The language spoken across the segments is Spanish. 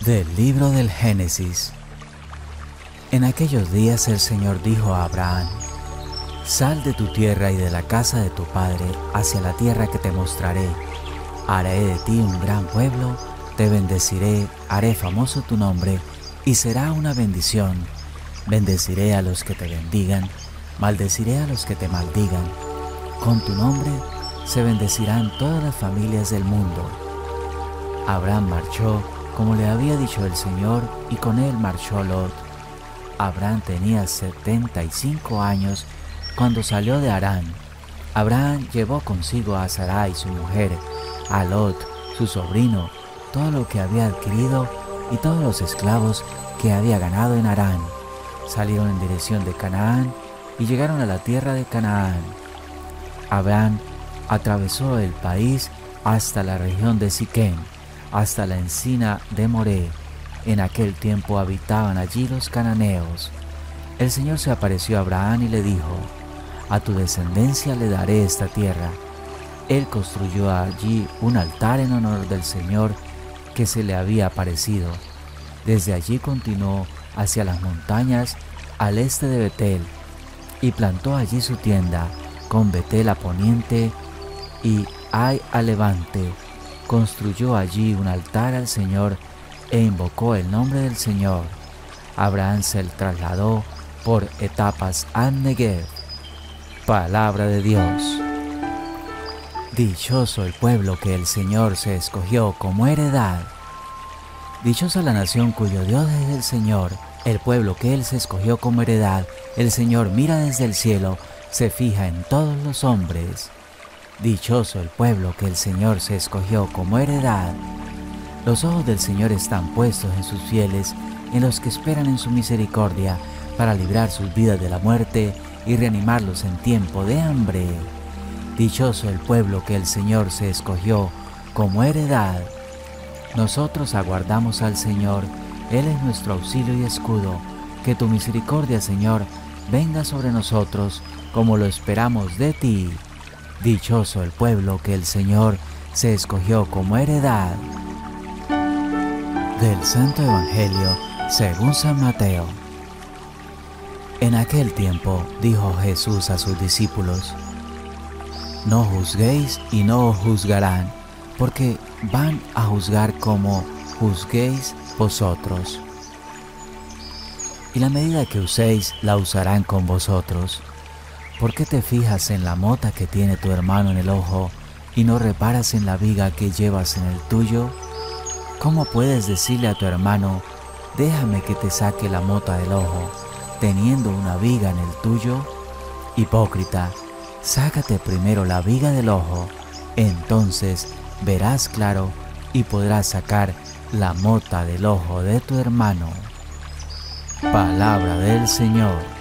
Del libro del Génesis. En aquellos días el Señor dijo a Abraham, Sal de tu tierra y de la casa de tu padre hacia la tierra que te mostraré. Haré de ti un gran pueblo, te bendeciré, haré famoso tu nombre y será una bendición. Bendeciré a los que te bendigan, maldeciré a los que te maldigan. Con tu nombre se bendecirán todas las familias del mundo. Abraham marchó como le había dicho el Señor, y con él marchó Lot. Abraham tenía 75 años cuando salió de Arán. Abraham llevó consigo a Sarai, su mujer, a Lot, su sobrino, todo lo que había adquirido y todos los esclavos que había ganado en Arán. Salieron en dirección de Canaán y llegaron a la tierra de Canaán. Abraham atravesó el país hasta la región de Siquem hasta la encina de Moré. En aquel tiempo habitaban allí los cananeos. El Señor se apareció a Abraham y le dijo, A tu descendencia le daré esta tierra. Él construyó allí un altar en honor del Señor que se le había aparecido. Desde allí continuó hacia las montañas al este de Betel y plantó allí su tienda con Betel a poniente y Ay a levante construyó allí un altar al Señor e invocó el nombre del Señor. Abraham se trasladó por etapas a Negev. Palabra de Dios. Dichoso el pueblo que el Señor se escogió como heredad. Dichosa la nación cuyo Dios es el Señor, el pueblo que Él se escogió como heredad. El Señor mira desde el cielo, se fija en todos los hombres. Dichoso el pueblo que el Señor se escogió como heredad. Los ojos del Señor están puestos en sus fieles, en los que esperan en su misericordia, para librar sus vidas de la muerte y reanimarlos en tiempo de hambre. Dichoso el pueblo que el Señor se escogió como heredad. Nosotros aguardamos al Señor, Él es nuestro auxilio y escudo. Que tu misericordia, Señor, venga sobre nosotros como lo esperamos de ti. Dichoso el pueblo que el Señor se escogió como heredad. Del Santo Evangelio según San Mateo. En aquel tiempo dijo Jesús a sus discípulos, No juzguéis y no os juzgarán, porque van a juzgar como juzguéis vosotros. Y la medida que uséis la usarán con vosotros. ¿Por qué te fijas en la mota que tiene tu hermano en el ojo y no reparas en la viga que llevas en el tuyo? ¿Cómo puedes decirle a tu hermano, déjame que te saque la mota del ojo, teniendo una viga en el tuyo? Hipócrita, sácate primero la viga del ojo, entonces verás claro y podrás sacar la mota del ojo de tu hermano. Palabra del Señor.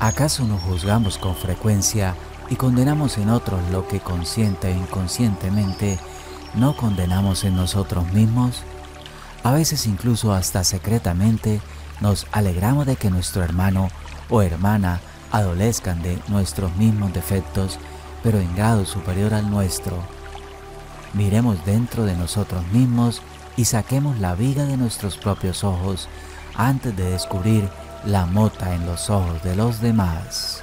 ¿Acaso no juzgamos con frecuencia y condenamos en otros lo que consciente e inconscientemente no condenamos en nosotros mismos? A veces incluso hasta secretamente nos alegramos de que nuestro hermano o hermana adolezcan de nuestros mismos defectos, pero en grado superior al nuestro. Miremos dentro de nosotros mismos y saquemos la viga de nuestros propios ojos antes de descubrir la mota en los ojos de los demás.